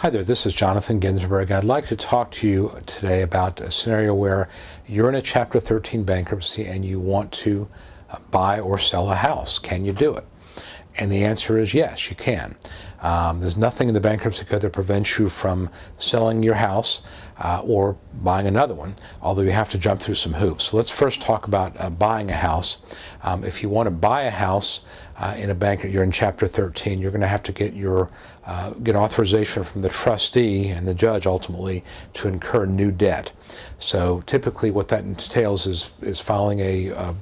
Hi there, this is Jonathan Ginsberg, and I'd like to talk to you today about a scenario where you're in a Chapter 13 bankruptcy and you want to uh, buy or sell a house. Can you do it? And the answer is yes, you can. Um, there's nothing in the bankruptcy code that prevents you from selling your house uh, or buying another one, although you have to jump through some hoops. So let's first talk about uh, buying a house. Um, if you want to buy a house uh, in a bank, you're in Chapter 13, you're going to have to get your uh, get authorization from the trustee and the judge ultimately to incur new debt. So typically, what that entails is is filing a, a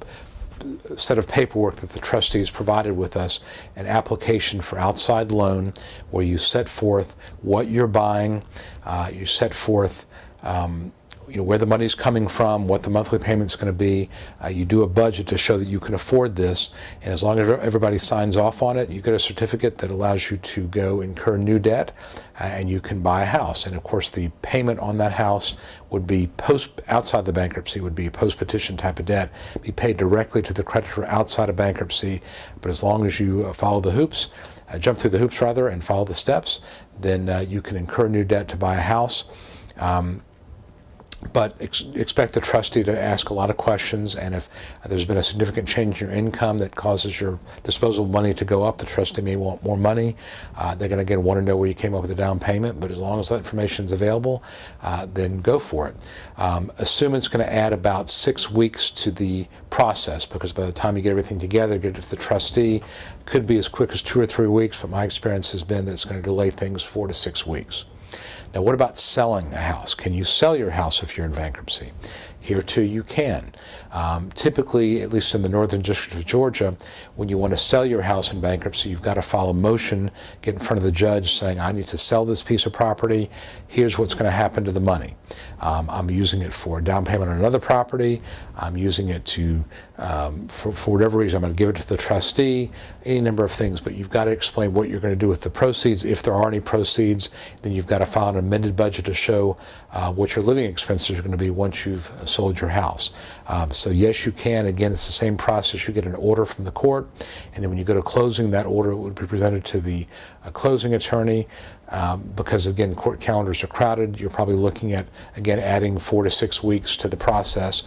set of paperwork that the trustees provided with us, an application for outside loan where you set forth what you're buying, uh, you set forth um, you know, where the money's coming from, what the monthly payment's going to be. Uh, you do a budget to show that you can afford this, and as long as everybody signs off on it, you get a certificate that allows you to go incur new debt, uh, and you can buy a house. And of course, the payment on that house would be post outside the bankruptcy would be a post petition type of debt, be paid directly to the creditor outside of bankruptcy. But as long as you uh, follow the hoops, uh, jump through the hoops rather, and follow the steps, then uh, you can incur new debt to buy a house. Um, but ex expect the trustee to ask a lot of questions, and if there's been a significant change in your income that causes your disposable money to go up, the trustee may want more money. Uh, they're going to again want to know where you came up with the down payment, but as long as that information is available, uh, then go for it. Um, assume it's going to add about six weeks to the process because by the time you get everything together, get it to the trustee, could be as quick as two or three weeks, but my experience has been that it's going to delay things four to six weeks. Now, what about selling a house? Can you sell your house if you're in bankruptcy? Here too, you can. Um, typically, at least in the Northern District of Georgia, when you want to sell your house in bankruptcy, you've got to file a motion, get in front of the judge saying, I need to sell this piece of property. Here's what's going to happen to the money. Um, I'm using it for down payment on another property. I'm using it to, um, for, for whatever reason, I'm going to give it to the trustee, any number of things, but you've got to explain what you're going to do with the proceeds. If there are any proceeds, then you've got to file an amended budget to show uh, what your living expenses are going to be once you've sold your house. Um, so yes, you can. Again, it's the same process. You get an order from the court, and then when you go to closing, that order would be presented to the uh, closing attorney. Um, because again, court calendars are crowded. You're probably looking at again adding four to six weeks to the process,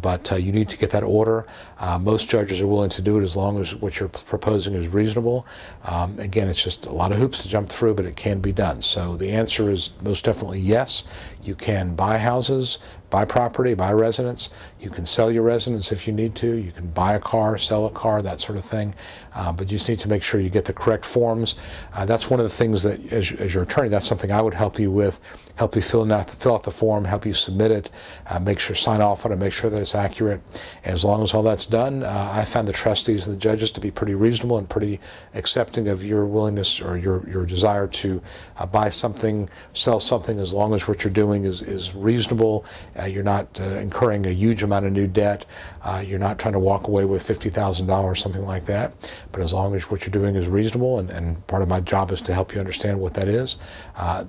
but uh, you need to get that order. Uh, most judges are willing to do it as long as what you're proposing is reasonable. Um, again, it's just a lot of hoops to jump through, but it can be done. So the answer is most definitely yes. You can buy houses, buy property, buy residence. You can sell your residence if you need to. You can buy a car, sell a car, that sort of thing. Uh, but you just need to make sure you get the correct forms. Uh, that's one of the things that, as, as, your attorney, that's something I would help you with. Help you fill out, fill out the form, help you submit it, uh, make sure sign off on it, make sure that it's accurate. And as long as all that's done, uh, I found the trustees and the judges to be pretty reasonable and pretty accepting of your willingness or your your desire to uh, buy something, sell something, as long as what you're doing is is reasonable uh, you're not uh, incurring a huge amount of new debt. Uh, you're not trying to walk away with $50,000, something like that. But as long as what you're doing is reasonable, and, and part of my job is to help you understand what that is,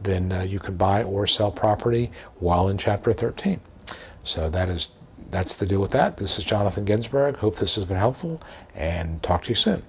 then you can buy or sell property while in Chapter 13. So that is that's the deal with that. This is Jonathan Ginsberg. Hope this has been helpful, and talk to you soon.